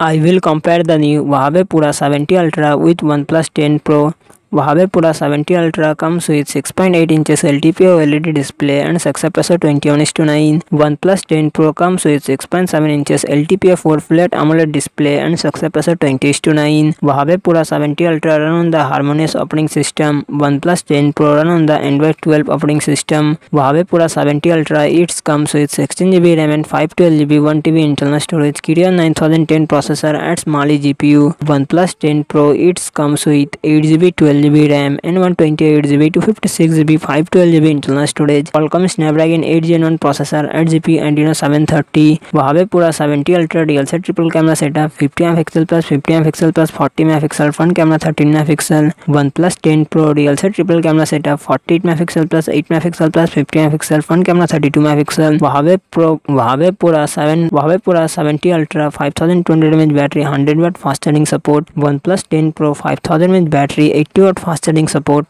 I will compare the new Huawei Pura 70 Ultra with OnePlus 10 Pro Wahapepura 70 Ultra comes with 6.8 inches LTPO LED display and successor 21 to 9. OnePlus 10 Pro comes with 6.7 inches LTPO 4 flat AMOLED display and successor 20 to 9. Wahapepura 70 Ultra run on the harmonious operating system. OnePlus 10 Pro run on the Android 12 operating system. Wahapepura 70 Ultra it comes with 16GB RAM and 512GB 1TB internal storage, Kirin 9010 processor and Mali GPU. OnePlus 10 Pro it comes with 8GB 12 twelve G B RAM and one twenty eight G B two fifty six G B five twelve G B internal storage Qualcomm Snapdragon eight G N one processor eight G P एंटीनो seven thirty वहाँ पूरा seventy ultra D L से triple camera setup fifty M pixel plus fifty M pixel plus forty mega pixel front camera thirteen mega pixel one plus ten pro D L से triple camera setup forty eight mega pixel plus eight mega pixel plus fifty M pixel front camera thirty two mega pixel वहाँ pro वहाँ पूरा seven वहाँ पूरा seventy ultra five thousand two hundred M battery hundred watt fast charging support one plus ten pro five thousand M battery eighty delivered fast charging support